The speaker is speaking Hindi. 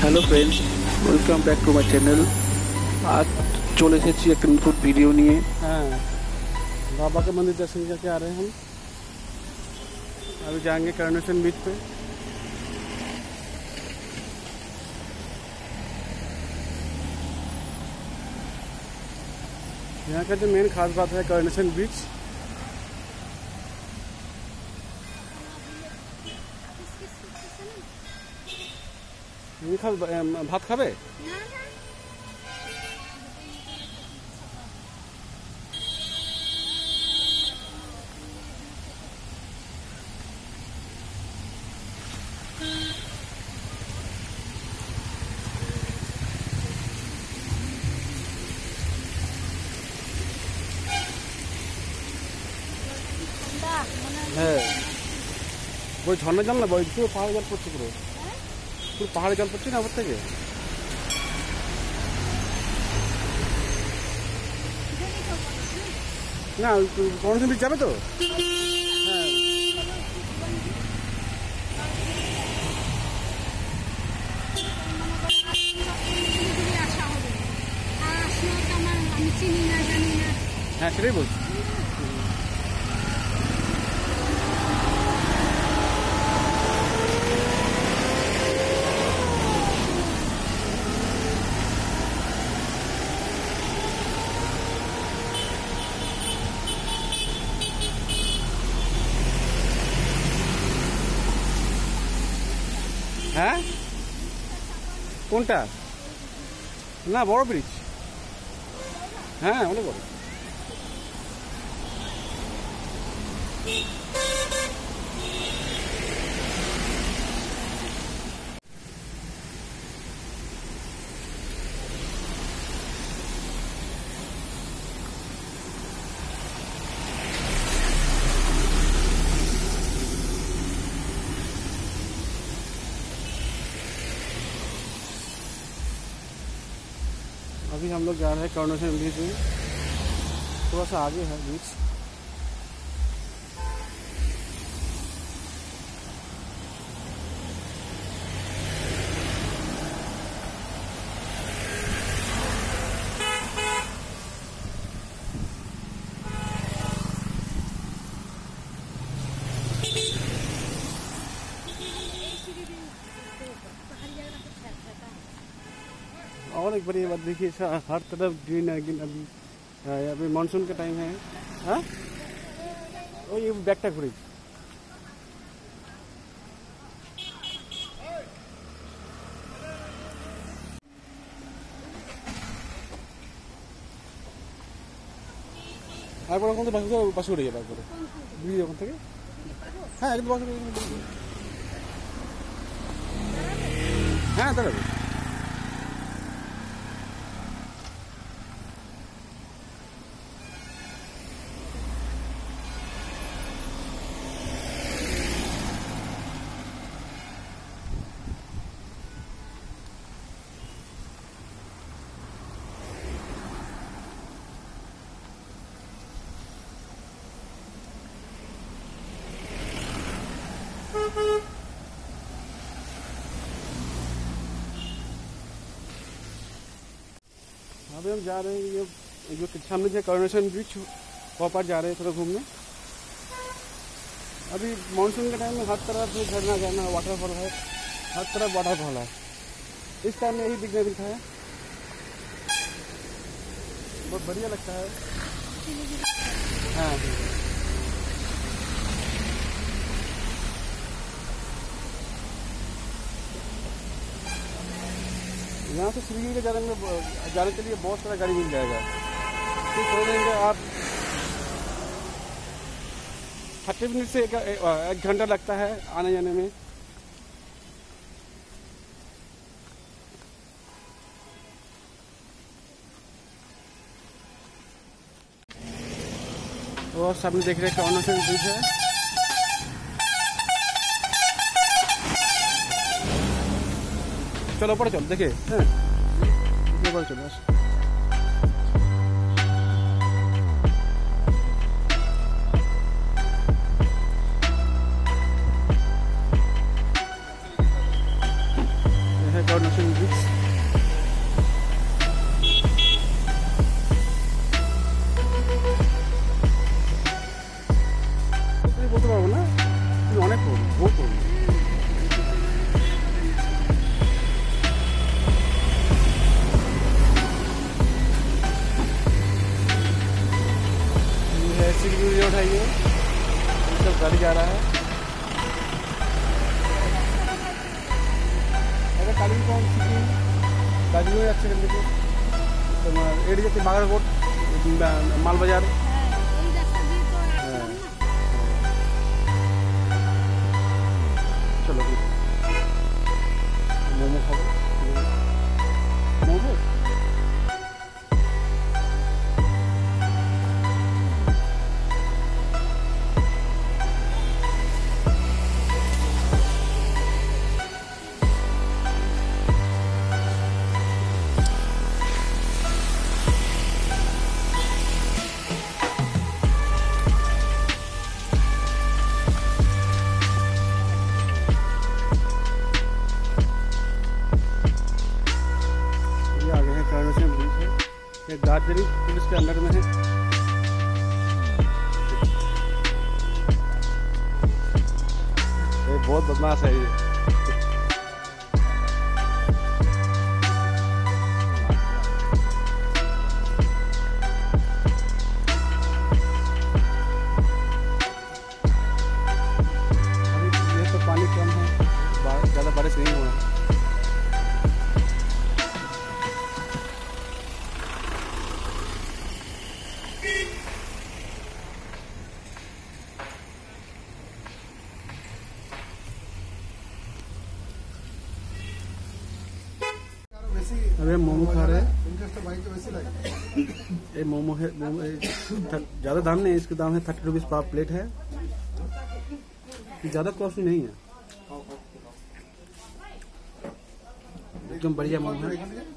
hello friends welcome back to my channel আজ চলে এসেছি একটা নতুন ভিডিও নিয়ে हाँ बाबा के मंदिर दर्शन करके आ रहे हैं हम अभी जाएंगे कर्नेशन बीच पे यहाँ का जो मेन खास बात है कर्नेशन बीच তুমি খাবে ভাত খাবে হ্যাঁ ওই ঝর্ণা জল না ওই পুরো পাহাড়ে জল পড়ছে পুরো পুরো পাহাড়ে জল পড়ছে না থেকে? না গণেশ যাবে তো? হ্যাঁ। হ্যাঁ সেটাই বলছি। হ্যাঁ? কোনটা? না বড় ব্রিজ হ্যাঁ অনেক বড়। अभी हम लोग जा रहे हैं कर्णोशन बीच में थोड़ा सा आगे है बीच। और एक बड़ी बात देखिए सा- हर तरफ ग्रीन है ग्रीन अभी हाँ, अभी मानसून का टाइम है हाँ ओ ये बैगटा घुरी একবার ওখান থেকে বাসে বাসে উঠে যাবে একবারে বুঝি ওখান থেকে হ্যাঁ একদম বাসে উঠে- হ্যাঁ দাঁড়াবে अभी हम जा रहे हैं, ये जो सामने जो कॉर्नेशन ब्रिज वहाँ पर जा रहे हैं थोड़ा घूमने। अभी मानसून के टाइम में हर तरफ़ झरना है वाटरफॉल है, हर तरफ़ वाटरफॉल है। इस टाइम में यही दिखने दिखा है। बहुत बढ़िया लगता है। हाँ। यहाँ से सिलीगुड़ी के जाने में जाने के लिए बहुत सारा गाड़ी मिल जाएगा। थोड़ी देर में आप थर्टी मिनट से एक, घंटा लगता है आने जाने में। और सामने देख रहे हैं कर्नेशन ब्रिज है। চলো পরে চল দেখে। হ্যাঁ। এবার চলো আসো. তুমি বলতে পারব না অনেক করব বহু করব। কালিম্পং সিকিম দার্জিলিং যাচ্ছে এখান থেকে তোমার এটি যাচ্ছে বাগারকোট মালবাজার दार्जिलिंग पुलिस के अंदर में है ये बहुत बदमाश है ये। तो ज़्यादा बारिश नहीं हुआ अरे मोमो खा रहे हैं। ये मोमो है मोमो ज़्यादा दाम नहीं है इसका दाम है थर्टी रुपीज़ पर प्लेट है। ज़्यादा कॉस्टली नहीं है। एकदम बढ़िया मोमो है।